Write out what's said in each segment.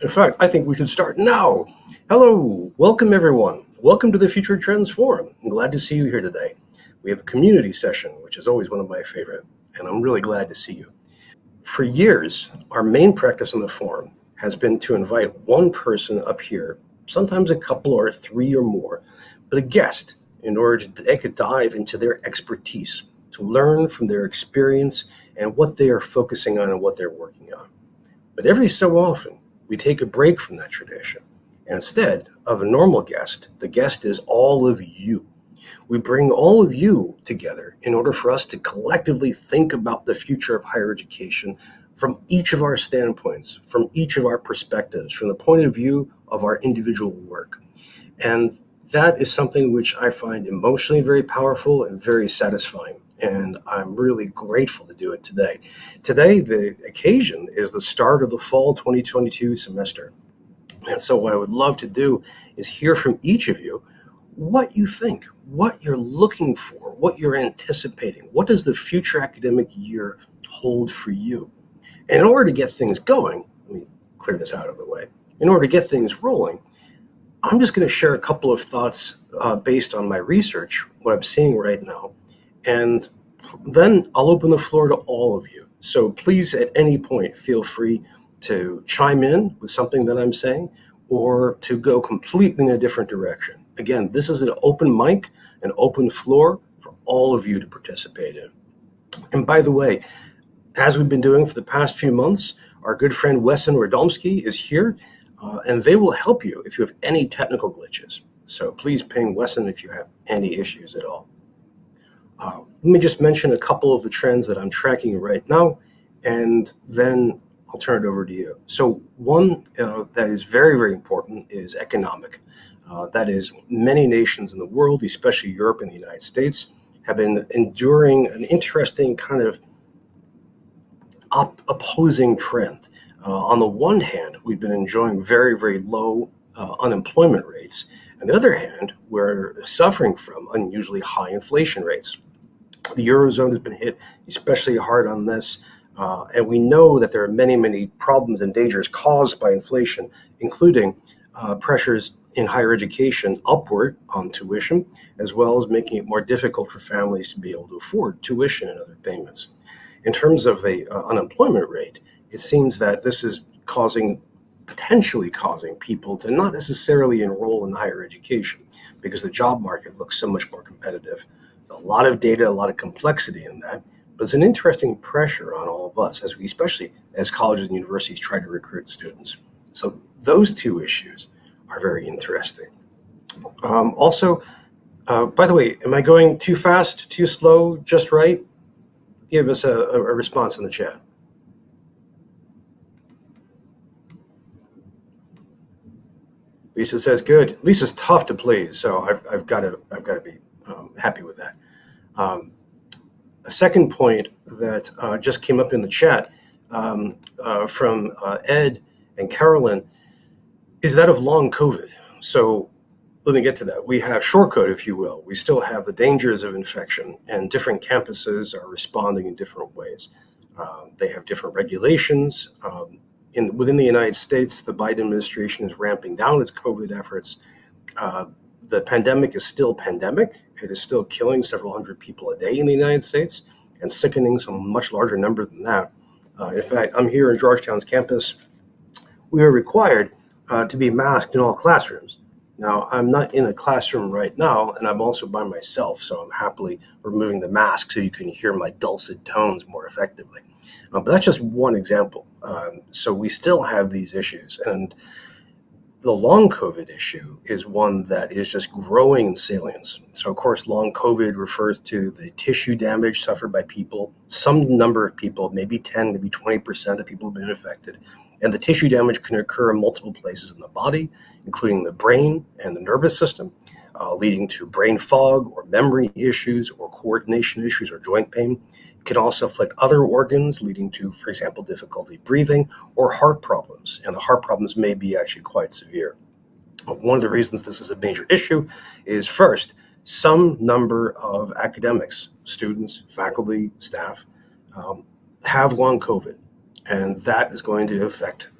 In fact, I think we should start now. Hello, welcome everyone. Welcome to the Future Trends Forum. I'm glad to see you here today. We have a community session, which is always one of my favorite, and I'm really glad to see you. For years, our main practice in the forum has been to invite one person up here, sometimes a couple or three or more, but a guest in order to take a dive into their expertise, to learn from their experience and what they are focusing on and what they're working on. But every so often, we take a break from that tradition. And instead of a normal guest, the guest is all of you. We bring all of you together in order for us to collectively think about the future of higher education from each of our standpoints, from each of our perspectives, from the point of view of our individual work. And that is something which I find emotionally very powerful and very satisfying and I'm really grateful to do it today. Today, the occasion is the start of the fall 2022 semester. And so, what I would love to do is hear from each of you what you think, what you're looking for, what you're anticipating. What does the future academic year hold for you? And in order to get things going, let me clear this out of the way. In order to get things rolling, I'm just going to share a couple of thoughts uh, based on my research, what I'm seeing right now, and then I'll open the floor to all of you. So please, at any point, feel free to chime in with something that I'm saying or to go completely in a different direction. Again, this is an open mic, an open floor for all of you to participate in. And by the way, as we've been doing for the past few months, our good friend Wesson Radomski is here, uh, and they will help you if you have any technical glitches. So please ping Wesson if you have any issues at all. Uh, let me just mention a couple of the trends that I'm tracking right now, and then I'll turn it over to you. So, one uh, that is very, very important is economic. Uh, that is, many nations in the world, especially Europe and the United States, have been enduring an interesting kind of op- opposing trend. Uh, on the one hand, we've been enjoying very, very low uh, unemployment rates. On the other hand, we're suffering from unusually high inflation rates. The Eurozone has been hit especially hard on this. Uh, and we know that there are many, many problems and dangers caused by inflation, including uh, pressures in higher education upward on tuition, as well as making it more difficult for families to be able to afford tuition and other payments. In terms of the uh, unemployment rate, it seems that this is causing, potentially causing people to not necessarily enroll in higher education because the job market looks so much more competitive a lot of data, a lot of complexity in that. But it's an interesting pressure on all of us, as we, especially as colleges and universities try to recruit students. So those two issues are very interesting. Um, also, uh, by the way, am I going too fast, too slow, just right? Give us a, a response in the chat. Lisa says, "Good." Lisa's tough to please, so I've, I've got to I've got to be um, happy with that. Um, a second point that uh, just came up in the chat um, uh, from uh, Ed and Carolyn is that of long COVID. So let me get to that. We have short COVID, if you will. We still have the dangers of infection, and different campuses are responding in different ways. Uh, they have different regulations. Um, in, within the United States, the Biden administration is ramping down its COVID efforts. The pandemic is still pandemic. It is still killing several hundred people a day in the United States and sickening some much larger number than that. Uh, in fact, I'm here in Georgetown's campus. We are required uh, to be masked in all classrooms. Now, I'm not in a classroom right now, and I'm also by myself, so I'm happily removing the mask so you can hear my dulcet tones more effectively. Uh, but that's just one example. Um, so we still have these issues, and the long COVID issue is one that is just growing in salience. So, of course, long COVID refers to the tissue damage suffered by people. Some number of people, maybe 10, maybe 20% of people have been infected. And the tissue damage can occur in multiple places in the body, including the brain and the nervous system, uh, leading to brain fog or memory issues or coordination issues or joint pain can also afflict other organs, leading to, for example, difficulty breathing or heart problems. And the heart problems may be actually quite severe. One of the reasons this is a major issue is first, some number of academics, students, faculty, staff, um, have long COVID, and that is going to affect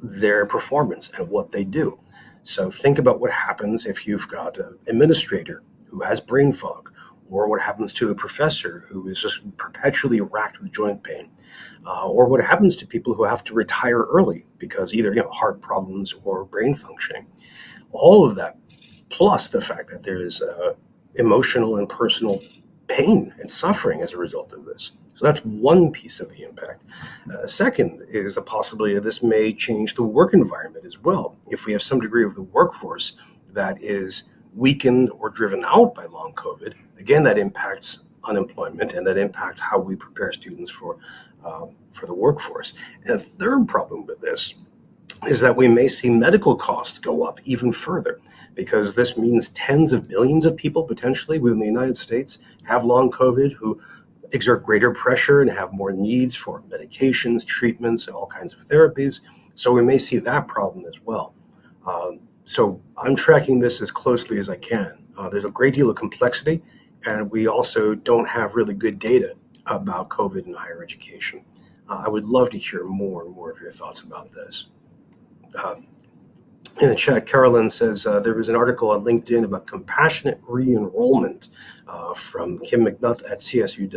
their performance and what they do. So think about what happens if you've got an administrator who has brain fog, or what happens to a professor who is just perpetually racked with joint pain, uh, or what happens to people who have to retire early because either you know heart problems or brain functioning. All of that, plus the fact that there is uh, emotional and personal pain and suffering as a result of this. So that's one piece of the impact. Uh, second is the possibility that this may change the work environment as well. If we have some degree of the workforce that is weakened or driven out by long COVID, again, that impacts unemployment and that impacts how we prepare students for um, for the workforce. And a third problem with this is that we may see medical costs go up even further because this means tens of millions of people potentially within the United States have long COVID who exert greater pressure and have more needs for medications, treatments, all kinds of therapies. So we may see that problem as well. Um, so I'm tracking this as closely as I can. Uh, there's a great deal of complexity, and we also don't have really good data about COVID in higher education. Uh, I would love to hear more and more of your thoughts about this. Um, in the chat, Carolyn says uh, there was an article on LinkedIn about compassionate re-enrollment uh, from Kim McNutt at CSU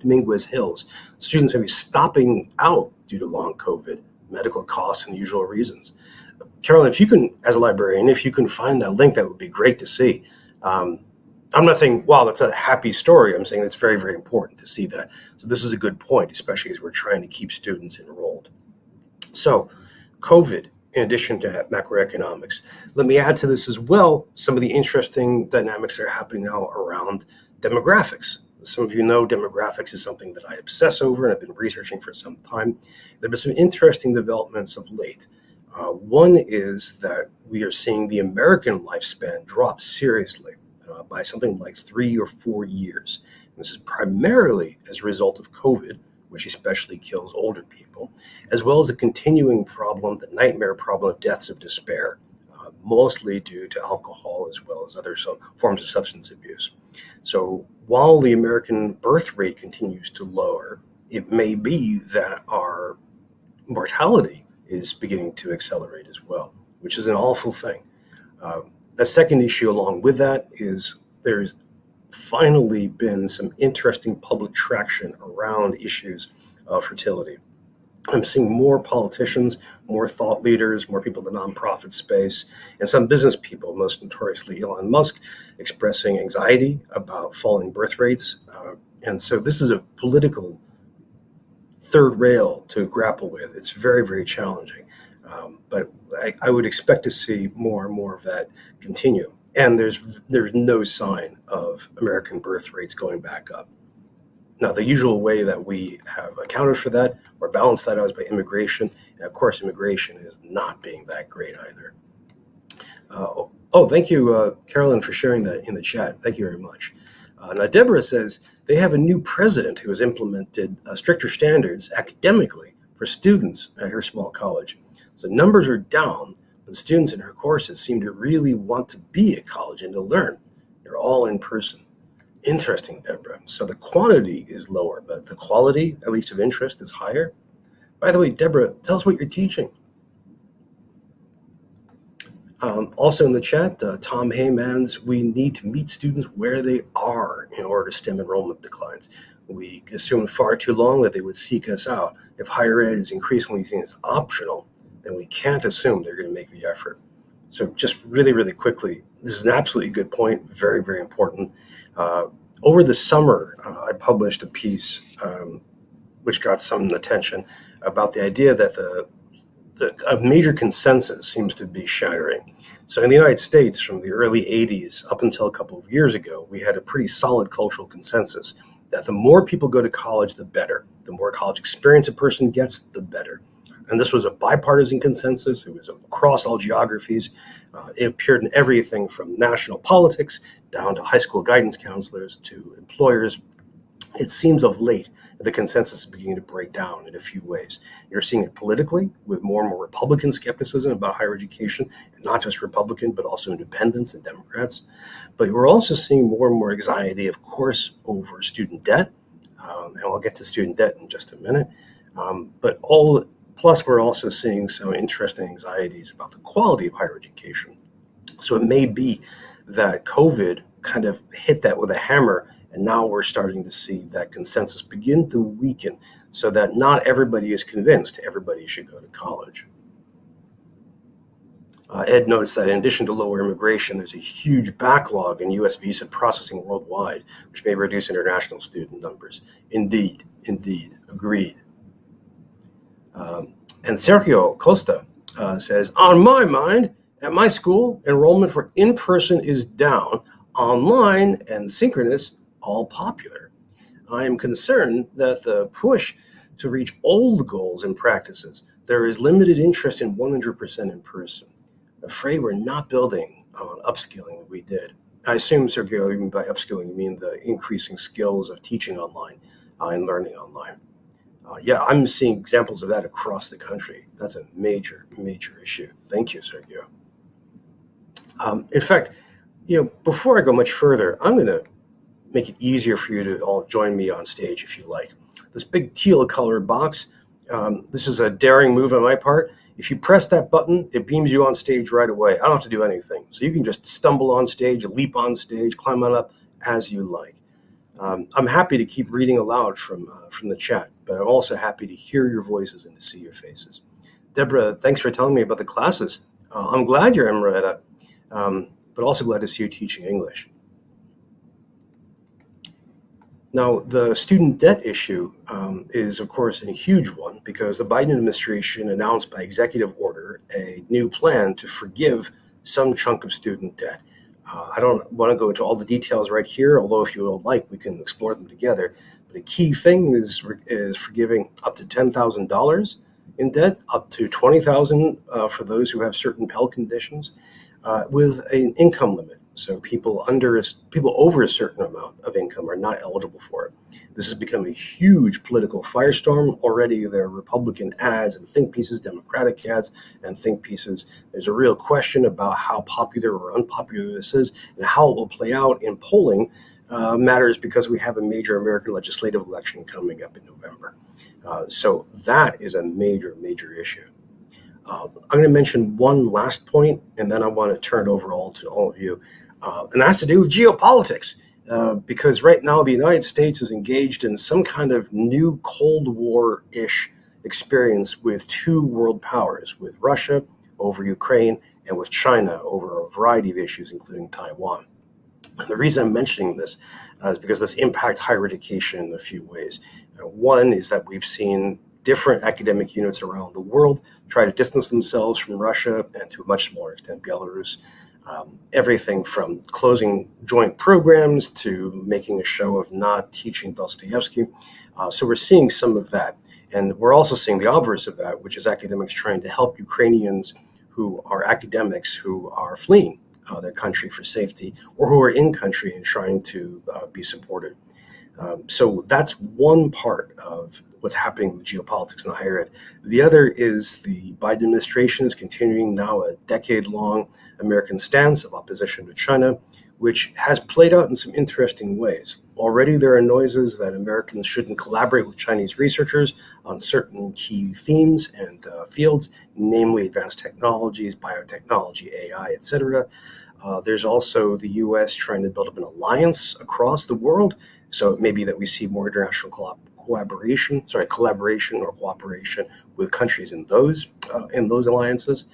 Dominguez Hills. Students may be stopping out due to long COVID, medical costs, and usual reasons. Carolyn, if you can, as a librarian, if you can find that link, that would be great to see. Um, I'm not saying, wow, that's a happy story. I'm saying it's very, very important to see that. So this is a good point, especially as we're trying to keep students enrolled. So COVID in addition to macroeconomics. Let me add to this as well some of the interesting dynamics that are happening now around demographics. Some of you know demographics is something that I obsess over and I've been researching for some time. There have been some interesting developments of late. Uh, one is that we are seeing the American lifespan drop seriously uh, by something like three or four years. And this is primarily as a result of COVID, which especially kills older people, as well as a continuing problem, the nightmare problem of deaths of despair, uh, mostly due to alcohol as well as other some forms of substance abuse. So while the American birth rate continues to lower, it may be that our mortality is beginning to accelerate as well, which is an awful thing. Um, a second issue along with that is there's finally been some interesting public traction around issues of fertility. I'm seeing more politicians, more thought leaders, more people in the nonprofit space, and some business people, most notoriously Elon Musk, expressing anxiety about falling birth rates. Uh, and so this is a political third rail to grapple with. It's very, very challenging. Um, but I, I, would expect to see more and more of that continue and there's there's no sign of American birth rates going back up. Now, the usual way that we have accounted for that or balanced that out is by immigration, and of course, immigration is not being that great either. Uh, oh, thank you, uh, Carolyn, for sharing that in the chat. Thank you very much. Uh, now, Deborah says they have a new president who has implemented uh, stricter standards academically for students at her small college. So numbers are down, but students in her courses seem to really want to be at college and to learn. They're all in person. Interesting, Deborah. So the quantity is lower, but the quality, at least of interest, is higher. By the way, Deborah, tell us what you're teaching. Um, also in the chat, uh, Tom Haymes, we need to meet students where they are in order to stem enrollment declines. We assume far too long that they would seek us out. If higher ed is increasingly seen as optional, then we can't assume they're going to make the effort. So, just really, really quickly, this is an absolutely good point, very, very important. Uh, over the summer, uh, I published a piece um, which got some attention about the idea that the, the a major consensus seems to be shattering. So, in the United States, from the early 80s up until a couple of years ago, we had a pretty solid cultural consensus that the more people go to college, the better. The more college experience a person gets, the better. And this was a bipartisan consensus. It was across all geographies. Uh, it appeared in everything from national politics down to high school guidance counselors to employers. It seems of late the consensus is beginning to break down in a few ways. You're seeing it politically with more and more Republican skepticism about higher education, and not just Republican, but also independents and Democrats. But we're also seeing more and more anxiety, of course, over student debt. Um, and I'll get to student debt in just a minute. Um, but all Plus, we're also seeing some interesting anxieties about the quality of higher education. So it may be that COVID kind of hit that with a hammer, and now we're starting to see that consensus begin to weaken so that not everybody is convinced everybody should go to college. Uh, Ed notes that in addition to lower immigration, there's a huge backlog in U.S. visa processing worldwide, which may reduce international student numbers. Indeed, indeed, agreed. Um, and Sergio Costa uh, says, On my mind, at my school, enrollment for in person is down, online and synchronous, all popular. I am concerned that the push to reach old goals and practices, there is limited interest in 100% in person afraid we're not building on upskilling that we did. I assume, Sergio, even by upskilling, you mean the increasing skills of teaching online uh, and learning online. Uh, yeah, I'm seeing examples of that across the country. That's a major, major issue. Thank you, Sergio. Um, in fact, you know, before I go much further, I'm going to make it easier for you to all join me on stage if you like. This big teal colored box, um, this is a daring move on my part. If you press that button, it beams you on stage right away. I don't have to do anything. So you can just stumble on stage, leap on stage, climb on up as you like. Um, I'm happy to keep reading aloud from uh, from the chat, but I'm also happy to hear your voices and to see your faces. Deborah, thanks for telling me about the classes. Uh, I'm glad you're Emerita, um, but also glad to see you teaching English. Now, the student debt issue um, is, of course, a huge one because the Biden administration announced by executive order a new plan to forgive some chunk of student debt. Uh, I don't want to go into all the details right here, although if you would like, we can explore them together. A key thing is is forgiving up to ten thousand dollars in debt, up to twenty thousand uh, for those who have certain Pell conditions, uh, with an income limit. So people under people over a certain amount of income are not eligible for it. This has become a huge political firestorm. Already there are Republican ads and think pieces, Democratic ads and think pieces. There's a real question about how popular or unpopular this is and how it will play out in polling uh, matters because we have a major American legislative election coming up in November. Uh, so that is a major, major issue. Uh, I'm going to mention one last point, and then I want to turn it over all to all of you. Uh, and that has to do with geopolitics. Uh, because right now the United States is engaged in some kind of new Cold War ish experience with two world powers, with Russia over Ukraine and with China over a variety of issues, including Taiwan. And the reason I'm mentioning this uh, is because this impacts higher education in a few ways. Uh, one is that we've seen different academic units around the world try to distance themselves from Russia and to a much smaller extent Belarus um, everything from closing joint programs to making a show of not teaching Dostoevsky. Uh, so we're seeing some of that. And we're also seeing the obverse of that, which is academics trying to help Ukrainians who are academics who are fleeing uh, their country for safety or who are in country and trying to uh, be supported. Um, so that's one part of what's happening with geopolitics in the higher ed. The other is the Biden administration is continuing now a decade long American stance of opposition to China, which has played out in some interesting ways. Already, there are noises that Americans shouldn't collaborate with Chinese researchers on certain key themes and uh, fields, namely advanced technologies, biotechnology, AI, etc. Uh, there's also the U.S. trying to build up an alliance across the world. So it may be that we see more international collaboration, sorry, collaboration or cooperation with countries in those uh, in those alliances,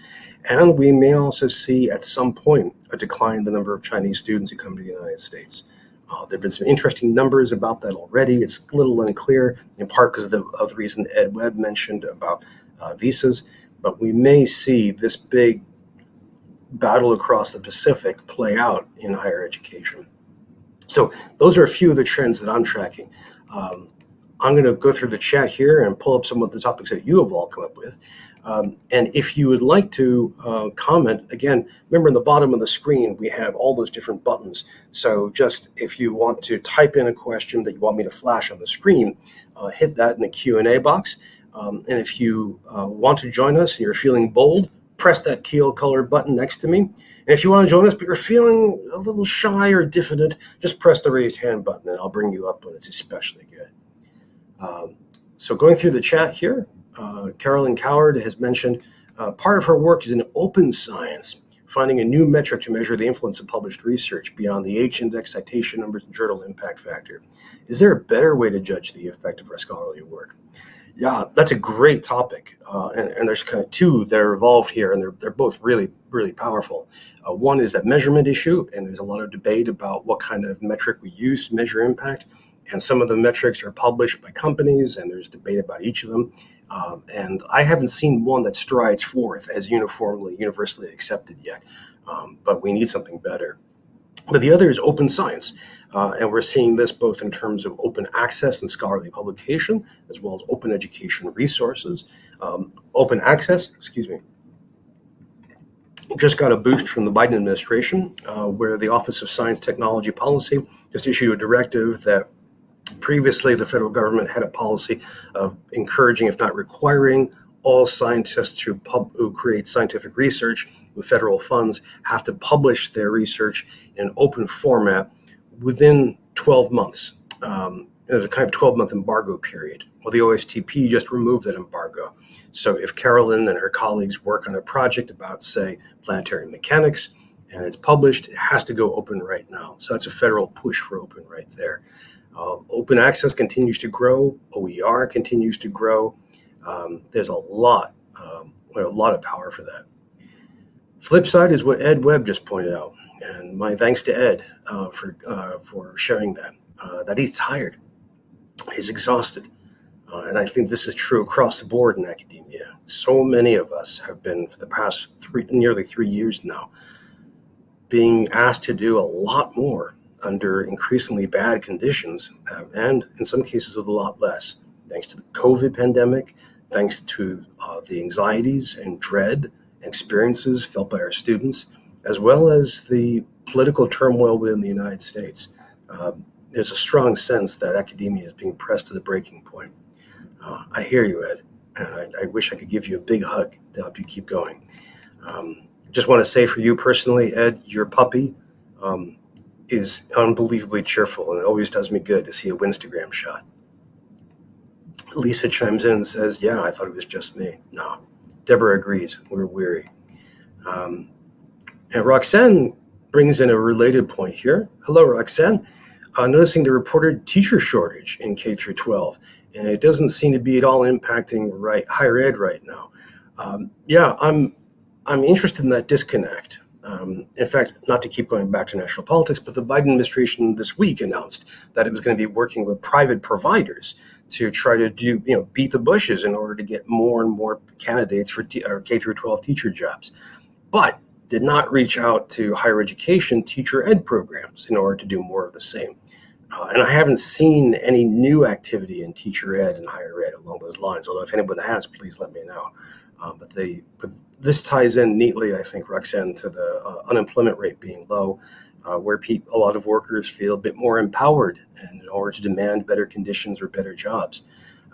and we may also see at some point a decline in the number of Chinese students who come to the United States. Uh, there have been some interesting numbers about that already. It's a little unclear, in part because of the, of the reason Ed Webb mentioned about uh, visas. But we may see this big battle across the Pacific play out in higher education. So those are a few of the trends that I'm tracking. Um, I'm going to go through the chat here and pull up some of the topics that you have all come up with. Um, and if you would like to uh, comment, again, remember in the bottom of the screen, we have all those different buttons. So just if you want to type in a question that you want me to flash on the screen, uh, hit that in the Q&A box. Um, and if you uh, want to join us and you're feeling bold, press that teal colored button next to me. And if you want to join us, but you're feeling a little shy or diffident, just press the raised hand button and I'll bring you up when it's especially good. Um, so going through the chat here, Uh, Carolyn Coward has mentioned uh, part of her work is in open science, finding a new metric to measure the influence of published research beyond the H-index citation numbers and journal impact factor. Is there a better way to judge the effect of our scholarly work? Yeah, that's a great topic, uh, and, and, there's kind of two that are involved here, and they're they're both really really powerful. Uh, one is that measurement issue, and there's a lot of debate about what kind of metric we use to measure impact, and some of the metrics are published by companies, and there's debate about each of them. Um, and I haven't seen one that strides forth as uniformly universally accepted yet, um, but we need something better. But the other is open science. Uh, and we're seeing this both in terms of open access and scholarly publication, as well as open education resources. Um, open access, excuse me, just got a boost from the Biden administration, uh, where the Office of Science Technology Policy just issued a directive that previously the federal government had a policy of encouraging, if not requiring, all scientists who, who create scientific research with federal funds have to publish their research in open format within 12 months. Um, there's a kind of 12 month embargo period. Well, the OSTP just removed that embargo. So if Carolyn and her colleagues work on a project about, say, planetary mechanics, and it's published, it has to go open right now. So that's a federal push for open right there. Uh, open access continues to grow. OER continues to grow. Um, there's a lot, um, a lot of power for that. Flip side is what Ed Webb just pointed out and my thanks to Ed uh, for uh, for sharing that. Uh, that he's tired, he's exhausted, uh, and I think this is true across the board in academia. So many of us have been for the past three, nearly three years now, being asked to do a lot more under increasingly bad conditions, uh, and in some cases with a lot less, thanks to the COVID pandemic, thanks to uh, the anxieties and dread experiences felt by our students as well as the political turmoil within the United States. Um, there's a strong sense that academia is being pressed to the breaking point. Uh, I hear you, Ed, and I, I, wish I could give you a big hug to help you keep going. Um, just want to say for you personally, Ed, your puppy um, is unbelievably cheerful, and it always does me good to see a Instagram shot. Lisa chimes in and says, Yeah, I thought it was just me. No. Deborah agrees. We're weary. Um, and Roxanne brings in a related point here. Hello, Roxanne. Uh, noticing the reported teacher shortage in K through 12, and it doesn't seem to be at all impacting right higher ed right now. Um, yeah, I'm I'm interested in that disconnect. Um, in fact, not to keep going back to national politics, but the Biden administration this week announced that it was going to be working with private providers to try to do, you know, beat the bushes in order to get more and more candidates for K through 12 teacher jobs. But did not reach out to higher education teacher ed programs in order to do more of the same. Uh, and I haven't seen any new activity in teacher ed and higher ed along those lines. Although if anyone has, please let me know. Um, but they, but this ties in neatly, I think, Roxanne, to the uh, unemployment rate being low, uh, where a lot of workers feel a bit more empowered in order to demand better conditions or better jobs.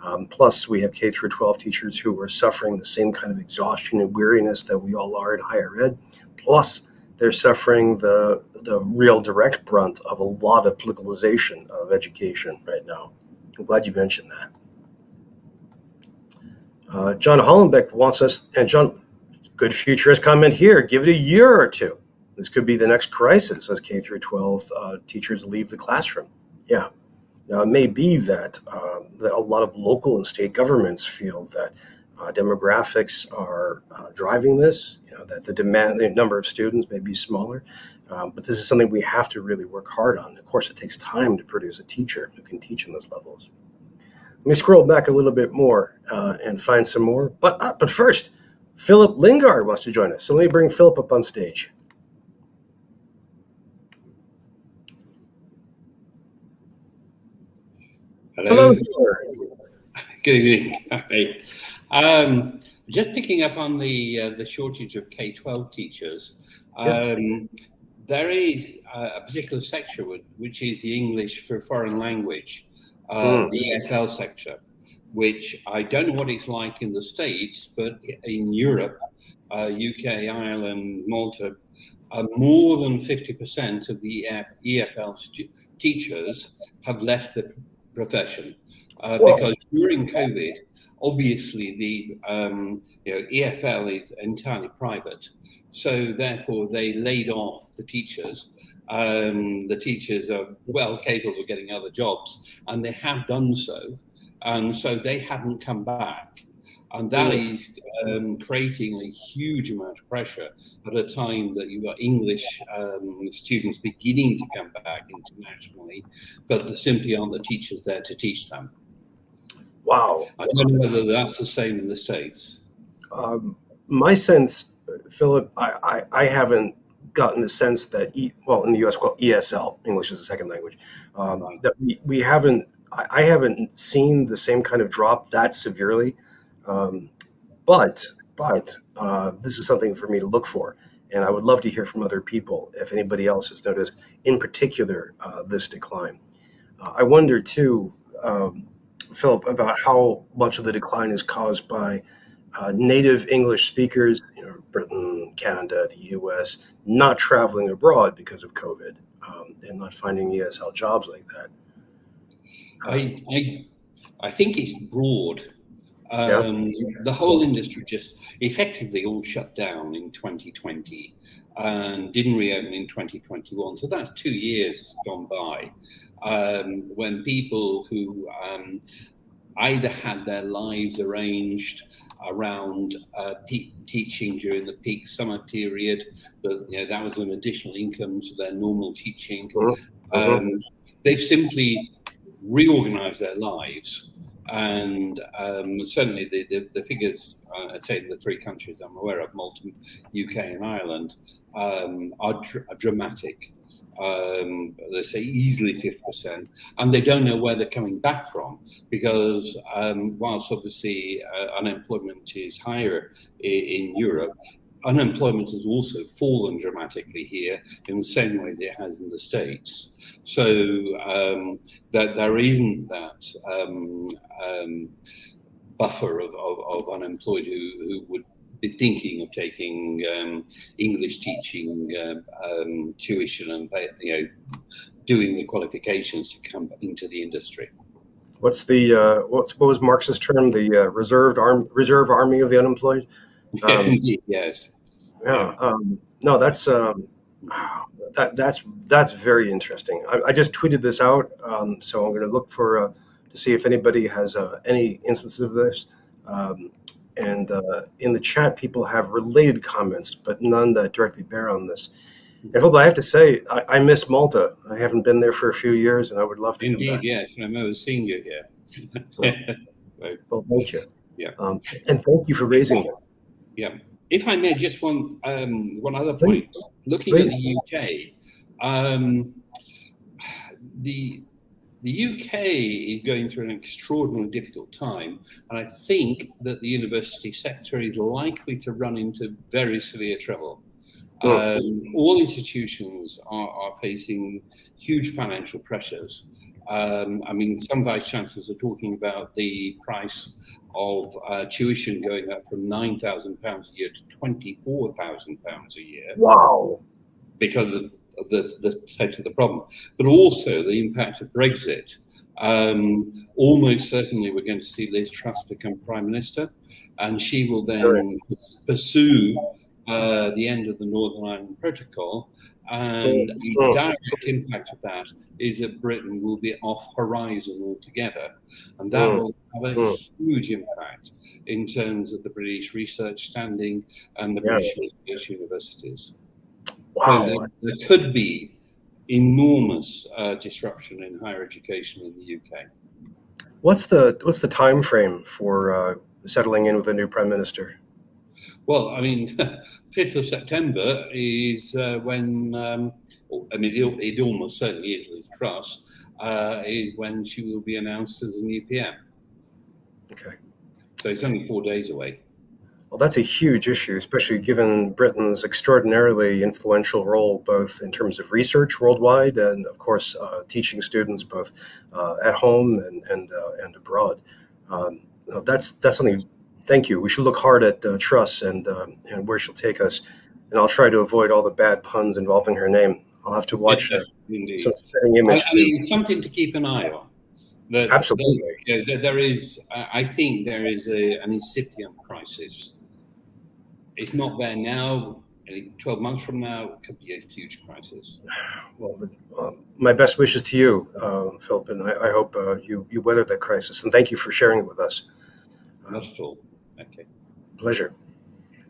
Um, plus, we have K through 12 teachers who are suffering the same kind of exhaustion and weariness that we all are in higher ed. Plus, they're suffering the the real direct brunt of a lot of politicalization of education right now. I'm glad you mentioned that. Uh, John Hollenbeck wants us, and John, good futurist comment here. Give it a year or two. This could be the next crisis as K through 12 uh, teachers leave the classroom. Yeah. Now it may be that uh, that a lot of local and state governments feel that uh, demographics are uh, driving this. You know that the demand, the number of students may be smaller, um, but this is something we have to really work hard on. Of course, it takes time to produce a teacher who can teach in those levels. Let me scroll back a little bit more uh, and find some more. But uh, but first, Philip Lingard wants to join us. So let me bring Philip up on stage. Hello. Hello. Good evening. Hey. Um, just picking up on the uh, the shortage of K twelve teachers. Um, yes. There is a particular sector which is the English for foreign language, uh, mm. the EFL sector, which I don't know what it's like in the States, but in Europe, uh, UK, Ireland, Malta, uh, more than 50% of the EF, EFL teachers have left the profession uh, because during COVID, obviously the um, you know, EFL is entirely private, so therefore they laid off the teachers. Um, the teachers are well capable of getting other jobs, and they have done so, and so they haven't come back. And that is um, creating a huge amount of pressure at a time that you've got English um, students beginning to come back internationally, but there simply aren't the teachers there to teach them. Wow. I don't know whether that's the same in the States. Um, my sense, Philip, I, I, I, haven't gotten the sense that, e, well, in the US, called ESL, English as a second language, um, right. that we, we haven't, I, I, haven't seen the same kind of drop that severely. Um, but, but uh, this is something for me to look for. And I would love to hear from other people if anybody else has noticed, in particular, uh, this decline. Uh, I wonder too, um, Philip, about how much of the decline is caused by uh, native English speakers, you know, Britain, Canada, the U.S., not traveling abroad because of COVID um, and not finding ESL jobs like that. I, I, I think it's broad. Um, yeah. The whole industry just effectively all shut down in 2020 and didn't reopen in 2021. So that's two years gone by um, when people who um, either had their lives arranged around uh, teaching during the peak summer period, but you know, that was an additional income to their normal teaching. Mm-hmm. Um, they've simply reorganized their lives. And um, certainly the, the, the figures, uh, I'd say in the three countries I'm aware of, Malta, UK, and Ireland, um, are, dr- are dramatic. Um, they say easily 50%, and they don't know where they're coming back from because um, whilst obviously uh, unemployment is higher in, in Europe, unemployment has also fallen dramatically here in the same way that it has in the States. So um, that there isn't that um, um, buffer of, of, of, unemployed who, who would be thinking of taking um, English teaching uh, um, tuition and you know doing the qualifications to come into the industry. What's the uh, what's what was Marx's term? The uh, reserved arm reserve army of the unemployed. Um, yes. Yeah. Um, no, that's um, that that's that's very interesting. I, I just tweeted this out, um, so I'm going to look for uh, to see if anybody has uh, any instances of this. Um, and uh, in the chat, people have related comments, but none that directly bear on this. And I have to say, I, I, miss Malta. I haven't been there for a few years, and I would love to. Indeed, yes. I remember seeing you here. well, well, thank you. Yeah. Um, and thank you for raising it. Yeah. If I may, just one um, one other point. Please. Looking Please. at the UK, um, the the UK is going through an extraordinarily difficult time, and I think that the university sector is likely to run into very severe trouble. Um, all institutions are, are, facing huge financial pressures. Um, I mean, some vice chancellors are talking about the price of uh, tuition going up from nine thousand pounds a year to twenty-four thousand pounds a year. Wow! Because of the, the state of the problem, but also the impact of Brexit. Um, almost certainly, we're going to see Liz Truss become prime minister, and she will then pursue uh, the end of the Northern Ireland Protocol. And the direct impact of that is that Britain will be off horizon altogether, and that mm. will have a mm. huge impact in terms of the British research standing and the British universities. Wow. there, there, could be enormous uh, disruption in higher education in the UK. What's the what's the time frame for uh, settling in with a new prime minister? Well, I mean, fifth of September is uh, when um, I mean it, it, almost certainly is Liz Truss uh, is when she will be announced as a new PM. Okay. So it's only four days away. Well, that's a huge issue, especially given Britain's extraordinarily influential role, both in terms of research worldwide and, of course, uh, teaching students both uh, at home and and, uh, and abroad. Um, that's that's something. Thank you. We should look hard at uh, Truss and um, and where she'll take us. And I'll try to avoid all the bad puns involving her name. I'll have to watch yeah, some setting image. I, I mean, something to keep an eye on. That, Absolutely. That, there is, I think there is a, an incipient crisis. It's not there now. 12 months from now, it could be a huge crisis. Well, um, my best wishes to you, uh, Philip, and I, I hope uh, you, you weather that crisis. And thank you for sharing it with us. Not at all. Okay. Pleasure.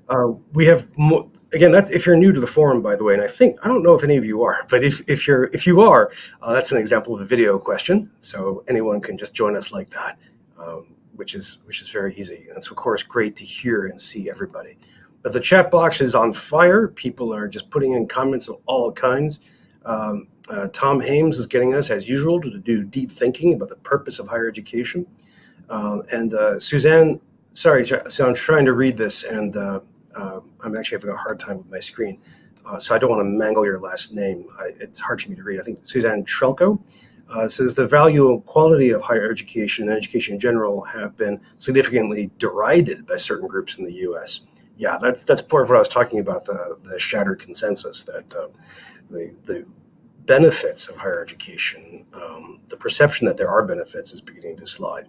Uh, we have more, again. That's if you're new to the forum, by the way. And I think I don't know if any of you are, but if, if you're if you are, uh, that's an example of a video question. So anyone can just join us like that, um, which is which is very easy. And it's of course great to hear and see everybody. But the chat box is on fire. People are just putting in comments of all kinds. Um, uh, Tom Haymes is getting us, as usual, to do deep thinking about the purpose of higher education. Um, and uh, Suzanne, sorry, so I'm trying to read this, and uh, uh, I'm actually having a hard time with my screen. Uh, so I don't want to mangle your last name. I, it's hard for me to read. I think Suzanne Trelko uh, says the value and quality of higher education and education in general have been significantly derided by certain groups in the U.S. Yeah, that's that's part of what I was talking about the the shattered consensus that uh, the the benefits of higher education, um, the perception that there are benefits, is beginning to slide.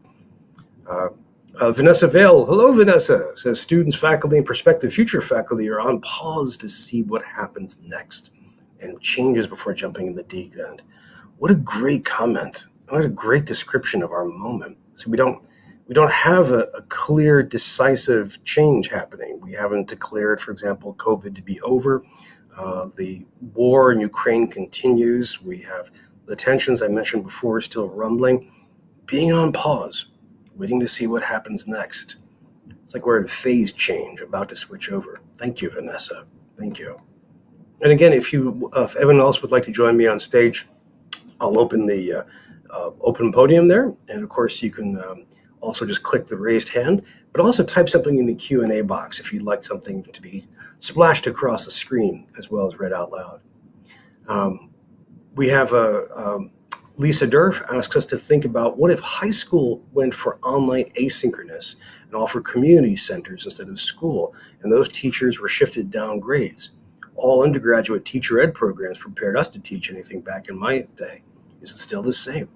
Uh, Vanessa Vaile, hello, Vanessa, says students, faculty, and prospective future faculty are on pause to see what happens next and changes before jumping in the deep end. What a great comment. What a great description of our moment. So we don't we don't have a, a clear, decisive change happening. We haven't declared, for example, COVID to be over. Uh, the war in Ukraine continues. We have the tensions I mentioned before still rumbling. Being on pause waiting to see what happens next. It's like we're at a phase change, about to switch over. Thank you, Vanessa. Thank you. And again, if you, uh, if anyone else would like to join me on stage, I'll open the uh, uh, open podium there, and of course you can um, also just click the raised hand, but also type something in the Q and A box if you'd like something to be splashed across the screen as well as read out loud. Um, we have a, um, Lisa Durff asks us to think about what if high school went for online asynchronous and offered community centers instead of school, and those teachers were shifted down grades. All undergraduate teacher ed programs prepared us to teach anything back in my day. Is it still the same?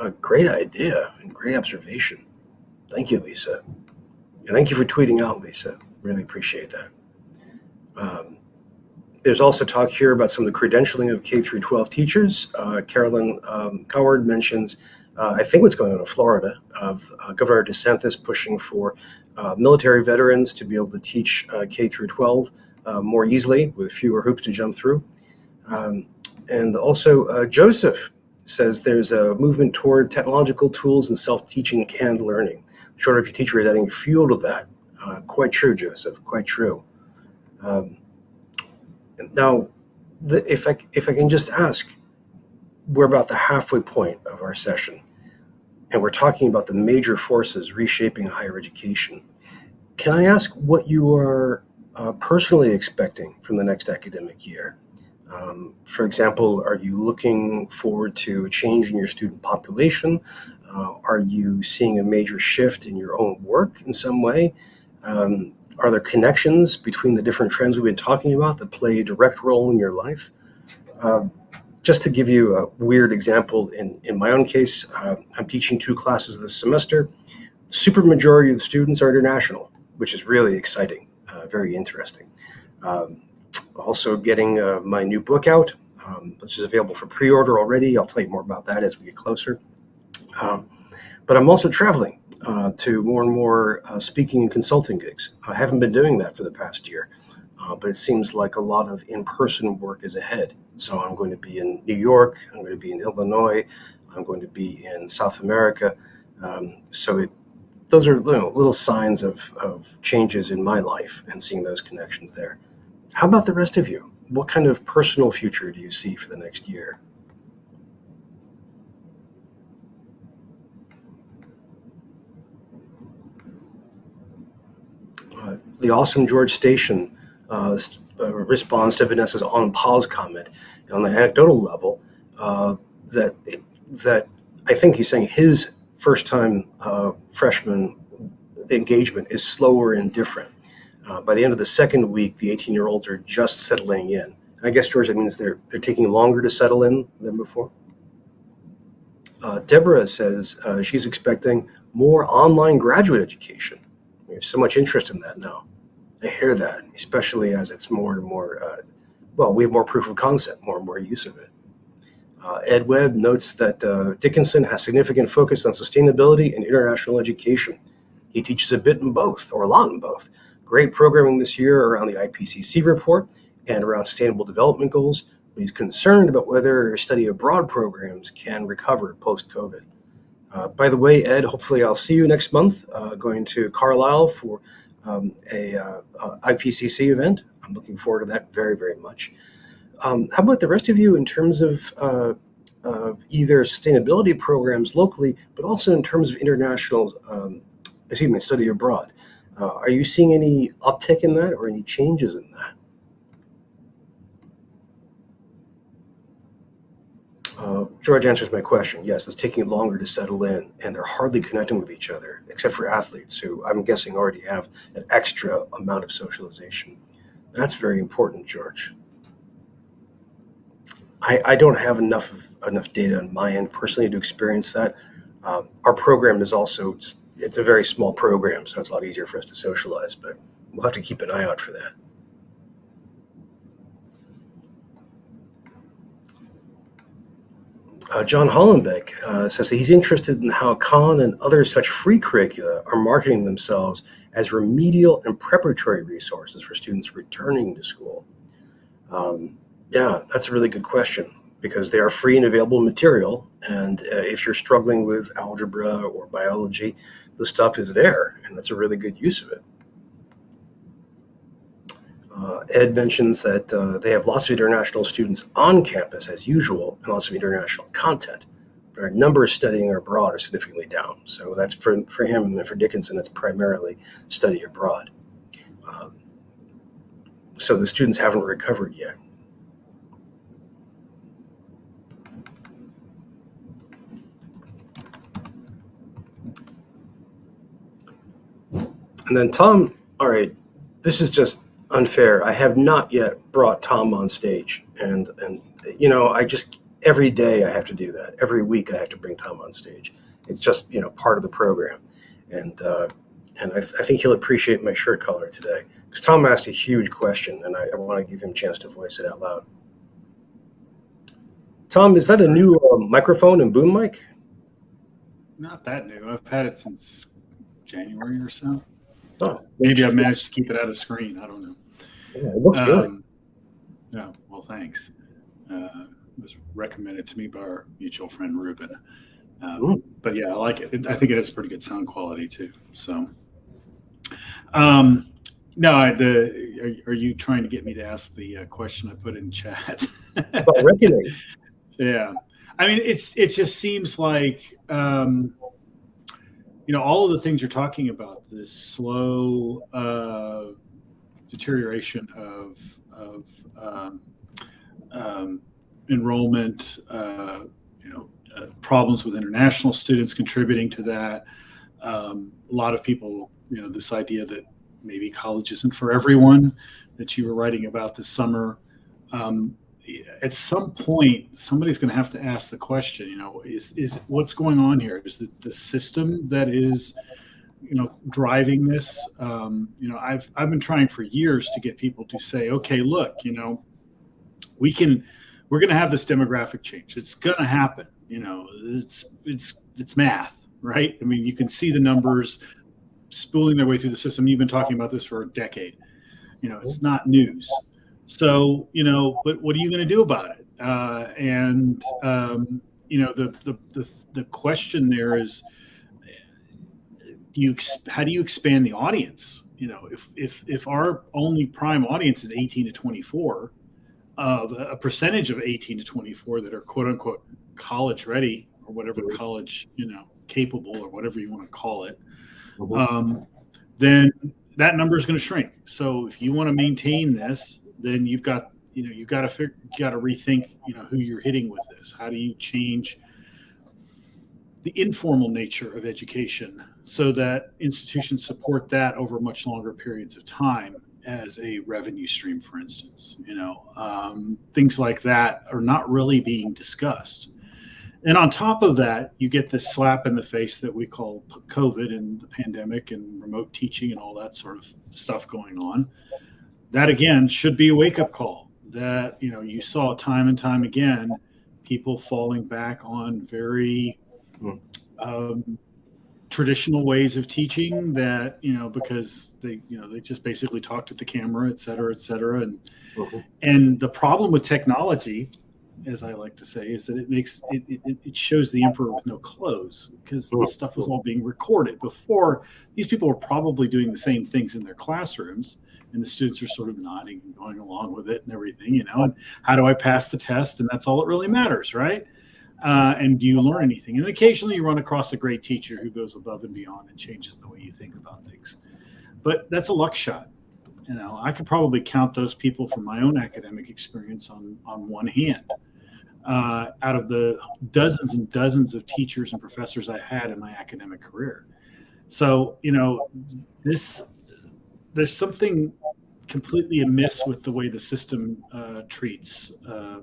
A great idea and great observation. Thank you, Lisa. And thank you for tweeting out, Lisa. Really appreciate that. Um, there's also talk here about some of the credentialing of K through 12 teachers. Uh, Carolyn um, Coward mentions, uh, I think what's going on in Florida, of uh, Governor DeSantis pushing for uh, military veterans to be able to teach uh, K through 12 uh, more easily with fewer hoops to jump through. Um, and also, Joseph says there's a movement toward technological tools and self-teaching canned learning. Shortage of teacher is adding fuel to that. quite true, Joseph. Quite true. Um, now, the, if I if I can just ask, we're about the halfway point of our session, and we're talking about the major forces reshaping higher education. Can I ask what you are uh, personally expecting from the next academic year? Um, for example, are you looking forward to a change in your student population? Uh, are you seeing a major shift in your own work in some way? Um, are there connections between the different trends we've been talking about that play a direct role in your life? Um, just to give you a weird example, in, in my own case, uh, I'm teaching two classes this semester. Super majority of the students are international, which is really exciting, uh, very interesting. Um, also getting uh, my new book out, um, which is available for pre-order already. I'll tell you more about that as we get closer. Um, but I'm also traveling uh, to more and more uh, speaking and consulting gigs. I haven't been doing that for the past year, uh, but it seems like a lot of in person work is ahead. So I'm going to be in New York, I'm going to be in Illinois, I'm going to be in South America. Um, so it, those are you know, little signs of, of changes in my life and seeing those connections there. How about the rest of you? What kind of personal future do you see for the next year? The awesome George Station uh, uh, responds to Vanessa's on pause comment on the anecdotal level uh, that that I think he's saying his first time uh, freshman engagement is slower and different. Uh, by the end of the second week, the 18 year olds are just settling in. I guess George, that means they're they're taking longer to settle in than before. Uh, Deborah says she's expecting more online graduate education. So much interest in that now. I hear that, especially as it's more and more, uh, well, we have more proof of concept, more and more use of it. Uh, Ed Webb notes that uh, Dickinson has significant focus on sustainability and international education. He teaches a bit in both, or a lot in both. Great programming this year around the IPCC report and around sustainable development goals, but he's concerned about whether study abroad programs can recover post COVID. Uh, by the way, Ed, hopefully I'll see you next month uh, going to Carlisle for um, a uh, IPCC event. I'm looking forward to that very, very much. Um, how about the rest of you in terms of, uh, of either sustainability programs locally, but also in terms of international, um, excuse me, study abroad? Uh, are you seeing any uptick in that or any changes in that? Uh, George answers my question. Yes, it's taking longer to settle in, and they're hardly connecting with each other, except for athletes who I'm guessing already have an extra amount of socialization. That's very important, George. I, I don't have enough of, enough data on my end personally to experience that. Um, our program is also it's a very small program, so it's a lot easier for us to socialize, but we'll have to keep an eye out for that. Uh, John Hollenbeck uh, says that he's interested in how Khan and other such free curricula are marketing themselves as remedial and preparatory resources for students returning to school. Um, yeah, that's a really good question because they are free and available material. And uh, if you're struggling with algebra or biology, the stuff is there, and that's a really good use of it. Uh, Ed mentions that uh, they have lots of international students on campus as usual and lots of international content. But our numbers studying abroad are significantly down. So that's for, for him and for Dickinson, that's primarily study abroad. Um, so the students haven't recovered yet. And then Tom, all right, this is just unfair. I have not yet brought Tom on stage, and and you know, I just every day I have to do that. Every week I have to bring Tom on stage. It's just you know part of the program, and uh, and I, I think he'll appreciate my shirt color today because Tom asked a huge question, and I, I want to give him a chance to voice it out loud. Tom, is that a new uh, microphone and boom mic? Not that new. I've had it since January or so. Oh, Maybe I've managed to keep it out of screen. I don't know. Yeah, it looks um, good. Yeah, well, thanks. Uh, it was recommended to me by our mutual friend Ruben. Um, but yeah, I like it. I think it has pretty good sound quality too. So, um, no, I, the are, are, you trying to get me to ask the uh, question I put in chat? About reckoning. yeah, I mean, it's it just seems like um, you know all of the things you're talking about this slow uh, deterioration of of um, um, enrollment uh, you know uh, problems with international students contributing to that. Um, a lot of people you know this idea that maybe college isn't for everyone that you were writing about this summer. Um, at some point somebody's going to have to ask the question you know is is what's going on here? Is the system that is you know driving this. Um, you know i've i've been trying for years to get people to say okay look you know we can we're going to have this demographic change. It's going to happen you know it's it's it's math right? I mean you can see the numbers spooling their way through the system. You've been talking about this for a decade. You know it's not news. So, you know, but what are you going to do about it? Uh, and, um, you know, the, the, the, the question there is, do you, how do you expand the audience? You know, if, if, if our only prime audience is 18 to 24, of a percentage of 18 to 24 that are quote unquote college ready or whatever mm-hmm. college, you know, capable or whatever you want to call it, mm-hmm. um, then that number is going to shrink. So if you want to maintain this, then you've got you know you've got to figure, you got to rethink you know who you're hitting with this. How do you change the informal nature of education so that institutions support that over much longer periods of time as a revenue stream, for instance. You know, um, things like that are not really being discussed. And on top of that, you get this slap in the face that we call COVID and the pandemic and remote teaching and all that sort of stuff going on. That again should be a wake up call. That you know you saw time and time again people falling back on very hmm. um, traditional ways of teaching that you know because they you know they just basically talked at the camera et cetera et cetera and mm-hmm. and the problem with technology as i like to say is that it makes it, it, it shows the emperor with no clothes because mm-hmm. this stuff was all being recorded before these people were probably doing the same things in their classrooms and the students are sort of nodding and going along with it and everything you know and how do i pass the test and that's all that really matters right uh, and do you learn anything? And occasionally you run across a great teacher who goes above and beyond and changes the way you think about things. But that's a luck shot. You know, I could probably count those people from my own academic experience on on one hand. Uh, out of the dozens and dozens of teachers and professors I had in my academic career. So, you know, this there's something completely amiss with the way the system uh, treats uh,